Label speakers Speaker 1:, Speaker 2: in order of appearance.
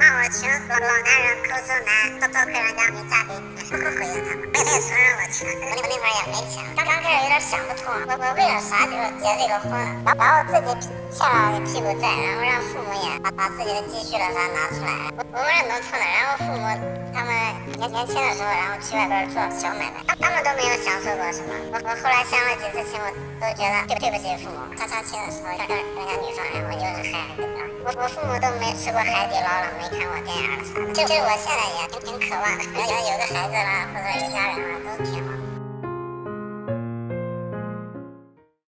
Speaker 1: 骂我穷，老老男人抠搜男，都多亏人家没嫁给你，不会回应他们，没没承认我穷，我那会儿也没钱，刚刚开始有点想不通，我我为了啥就结这个婚，把把我自己欠了屁股债，然后让父母也把自己的积蓄了啥拿出来，我我是农村的，然后父母他们年年轻的时候，然后去外边做小买卖，他他们都没有享受过什么，我我后来相了几次亲，我都觉得对对不起父母，相相亲的时候他跟人家女方，然后又是孩子，我父母都没吃过海底捞了，没看过电影了啥的，就其实我现在也挺挺渴望的，要有个孩子了，或者一家人了，都挺好。